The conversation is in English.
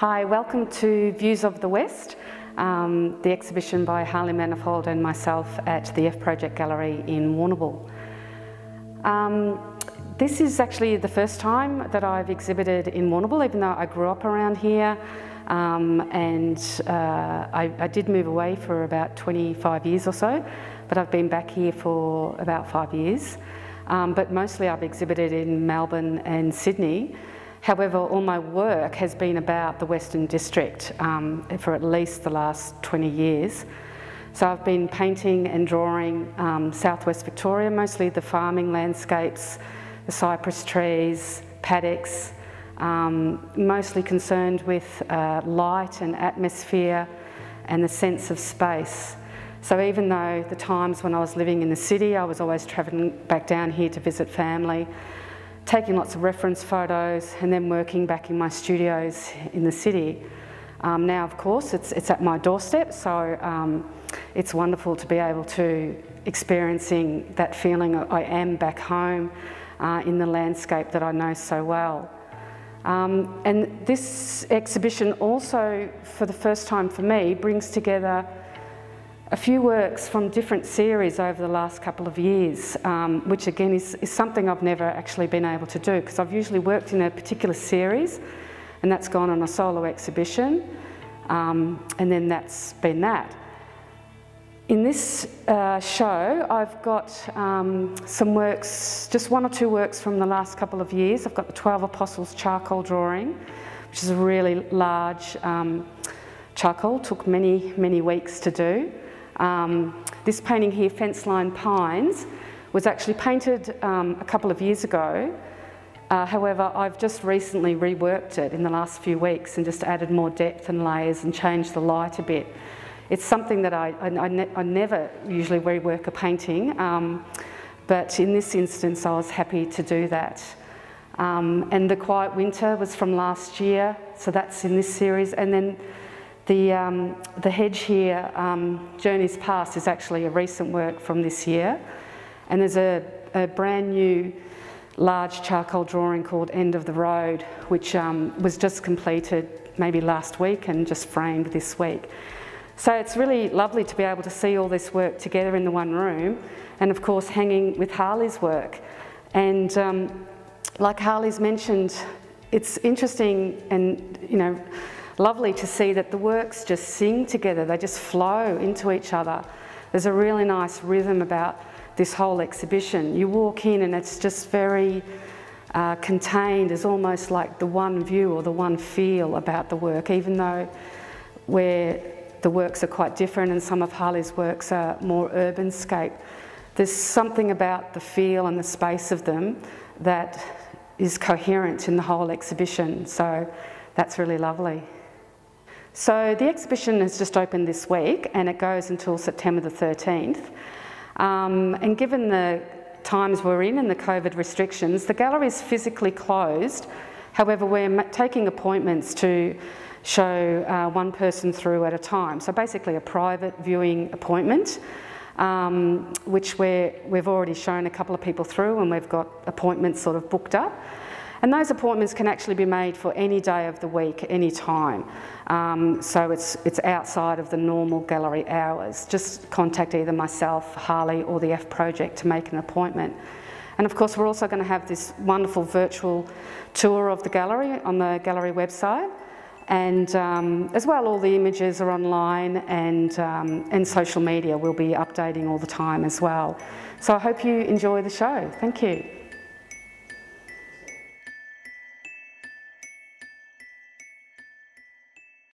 Hi, welcome to Views of the West, um, the exhibition by Harley Manifold and myself at the F Project Gallery in Warrnambool. Um, this is actually the first time that I've exhibited in Warrnambool, even though I grew up around here. Um, and uh, I, I, did move away for about 25 years or so, but I've been back here for about five years. Um, but mostly I've exhibited in Melbourne and Sydney. However, all my work has been about the Western District um, for at least the last 20 years. So I've been painting and drawing um, southwest Victoria, mostly the farming landscapes, the cypress trees, paddocks, um, mostly concerned with uh, light and atmosphere and the sense of space. So even though the times when I was living in the city, I was always travelling back down here to visit family, taking lots of reference photos and then working back in my studios in the city. Um, now, of course, it's, it's at my doorstep, so um, it's wonderful to be able to experiencing that feeling I am back home uh, in the landscape that I know so well. Um, and this exhibition also, for the first time for me, brings together a few works from different series over the last couple of years, um, which again is, is, something I've never actually been able to do because I've usually worked in a particular series and that's gone on a solo exhibition um, and then that's been that. In this uh, show, I've got um, some works, just one or two works from the last couple of years. I've got the 12 Apostles charcoal drawing, which is a really large um, charcoal, took many, many weeks to do. Um, this painting here, Fence Line Pines, was actually painted um, a couple of years ago. Uh, however, I've just recently reworked it in the last few weeks and just added more depth and layers and changed the light a bit. It's something that I, I, I, ne I never usually rework a painting, um, but in this instance I was happy to do that. Um, and The Quiet Winter was from last year, so that's in this series. And then the, um, the hedge here, um, Journeys Past, is actually a recent work from this year. And there's a, a brand new large charcoal drawing called End of the Road, which um, was just completed maybe last week and just framed this week. So it's really lovely to be able to see all this work together in the one room and of course hanging with Harley's work. And um, like Harley's mentioned, it's interesting and, you know, lovely to see that the works just sing together, they just flow into each other. There's a really nice rhythm about this whole exhibition. You walk in and it's just very uh, contained, it's almost like the one view or the one feel about the work, even though where the works are quite different and some of Harley's works are more urban scape. There's something about the feel and the space of them that is coherent in the whole exhibition. So that's really lovely. So the exhibition has just opened this week and it goes until September the 13th. Um, and given the times we're in and the COVID restrictions, the gallery is physically closed. However, we're taking appointments to show uh, one person through at a time. So basically a private viewing appointment, um, which we we've already shown a couple of people through and we've got appointments sort of booked up. And those appointments can actually be made for any day of the week, any time. Um, so it's, it's outside of the normal gallery hours. Just contact either myself, Harley or the F Project to make an appointment. And of course, we're also going to have this wonderful virtual tour of the gallery on the gallery website. And um, as well, all the images are online and, um, and social media will be updating all the time as well. So I hope you enjoy the show. Thank you.